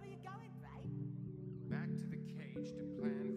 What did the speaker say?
Where are you going, babe? Back to the cage to plan